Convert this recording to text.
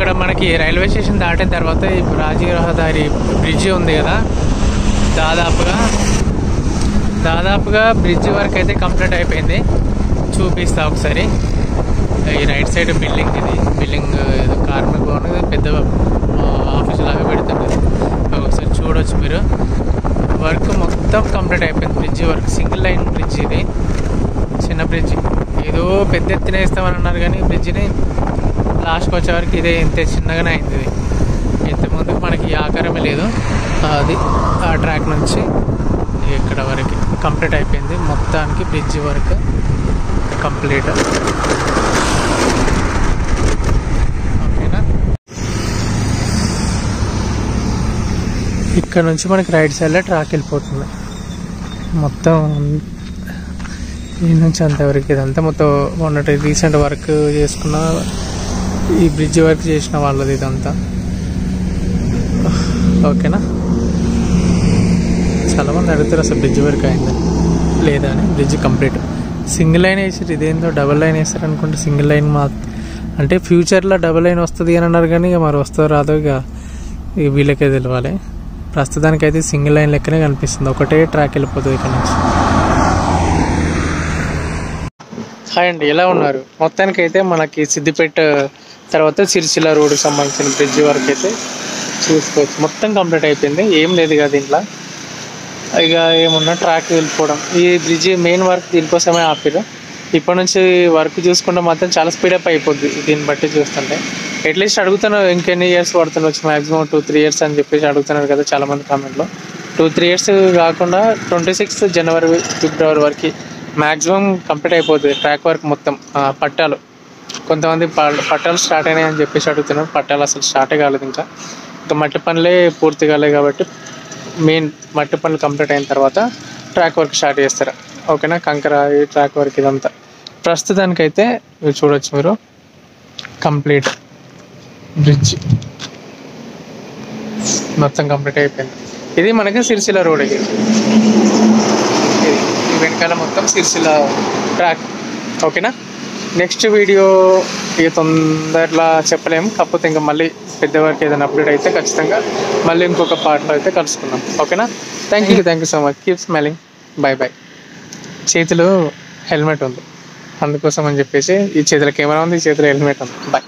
ఇక్కడ మనకి railway station దాటిన తర్వాత రాజీవ్ రహదారి బ్రిడ్జి ఉంది కదా. దాదాపుగా దాదాపుగా బ్రిడ్జ్ వరకు అయితే కంప్లీట్ అయిపోయింది. చూపిస్తా ఒకసారి. ఈ రైట్ సైడ్ బిల్డింగ్ ఇది. బిల్డింగ్ కార్మిక భవన్ పెద్ద ఆఫీస్ లాగా పెడుతుంది ఒకసారి చూడొచ్చు మీరు. వర్క్ మొత్తం కంప్లీట్ అయిపోయింది. Bridge work single line bridge ఇది. చిన్న బ్రిడ్జ్. ఏదో పెద్ద ఎత్తున వేస్తామని అన్నారు కానీ బ్రిడ్జిని లాస్ట్కి వచ్చే వరకు ఇదే ఇంత చిన్నగానే అయింది. ఇంత ముందుకు మనకి ఆకారమే లేదు. అది ఆ ట్రాక్ నుంచి ఇక్కడ వరకు కంప్లీట్ అయిపోయింది. మొత్తానికి బ్రిడ్జ్ వర్క్ కంప్లీట్. ఓకేనా? ఇక్కడ నుంచి మనకి రైట్ సైడ్లో ట్రాక్ వెళ్ళిపోతుంది. మొత్తం ఈ నుంచి అంతవరకు ఇదంతా మొత్తం మొన్నటి రీసెంట్ వర్క్ చేసుకున్న ఈ బ్రిడ్జ్ వర్క్ చేసిన వాళ్ళది ఇదంతా. ఓకేనా? చాలా మంది అడుగుతారు అసలు బ్రిడ్జ్ వర్క్ అయిందా? లేదా అని. Bridge complete. సింగిల్ లైన్ వేసారు ఇదేందో డబుల్ లైన్ వేసారు అనుకుంటే సింగిల్ లైన్ మా అంటే ఫ్యూచర్లో డబుల్ లైన్ వస్తుంది అని అన్నారు కానీ ఇక మరి వస్తుందో రాదో ఇక ఇక వీళ్ళకే తెలియాలి ప్రస్తుతానికి అయితే సింగిల్ లైన్ లెక్కనే కనిపిస్తుంది. ఒకటే ట్రాక్ వెళ్ళిపోతుంది ఇక్కడ నుంచి. హాయ్ అండి ఎలా ఉన్నారు? మొత్తానికి అయితే మనకి సిద్దిపేట తర్వాత సిరిసిల్ల రోడ్డుకి సంబంధించిన బ్రిడ్జ్ వరకు అయితే చూసుకోవచ్చు. మొత్తం కంప్లీట్ అయిపోయింది. ఏం లేదు కదా దీంట్లో. ఇక ఏమున్నా ట్రాక్ వెళ్ళిపోవడం. ఈ బ్రిడ్జ్ మెయిన్ వర్క్ దీనికోసమే ఆపారు. ఇప్పటి నుంచి వర్క్ చూసుకుంటే మాత్రం చాలా స్పీడప్ అయిపోద్ది దీన్ని బట్టి చూస్తుంటే. అట్లీస్ట్ అడుగుతున్నారు ఇంకెన్ని ఇయర్స్ పడుతుండొచ్చు మ్యాక్సిమం టూ త్రీ ఇయర్స్ అని చెప్పేసి అడుగుతున్నారు కదా చాలామంది కామెంట్లో టూ త్రీ ఇయర్స్ కాకుండా ట్వంటీ సిక్స్త్ జనవరి ఫిబ్రవరి వరకు మ్యాక్సిమం కంప్లీట్ అయిపోతుంది ట్రాక్ వర్క్ మొత్తం పట్టాలు. కొంతమంది ప- పట్టాలు స్టార్ట్ అయినాయి అని చెప్పేసి అడుగుతున్నారు. పట్టాలు అసలు స్టార్టే కాలేదు ఇంకా. ఇంకా మట్టి పనులే పూర్తి కాలేదు కాబట్టి మెయిన్ మట్టి పనులు కంప్లీట్ అయిన తర్వాత ట్రాక్ వర్క్ స్టార్ట్ చేస్తారు. ఓకేనా? కంకర ట్రాక్ వర్క్ ఇదంతా. ప్రస్తుతానికైతే మీరు చూడొచ్చు మీరు. Complete bridge. మొత్తం కంప్లీట్ అయిపోయింది. ఇది మనకి సిరిసిల్ల రోడ్ ఇది. వెనకాల మొత్తం సిరిసిల్ల ట్రాక్. ఓకేనా? నెక్స్ట్ వీడియో ఇక తొందరలా చెప్పలేము. కాకపోతే ఇంకా మళ్ళీ పెద్దవారికి ఏదైనా అప్డేట్ అయితే ఖచ్చితంగా మళ్ళీ ఇంకొక పార్ట్లో అయితే కలుసుకుందాం. ఓకేనా? Thank you thank you so much keep smiling bye bye చేతిలో హెల్మెట్ ఉంది. అందుకోసం అని చెప్పేసి ఈ చేతిలో కెమెరా ఉంది ఈ చేతిలో హెల్మెట్ ఉంది. బాయ్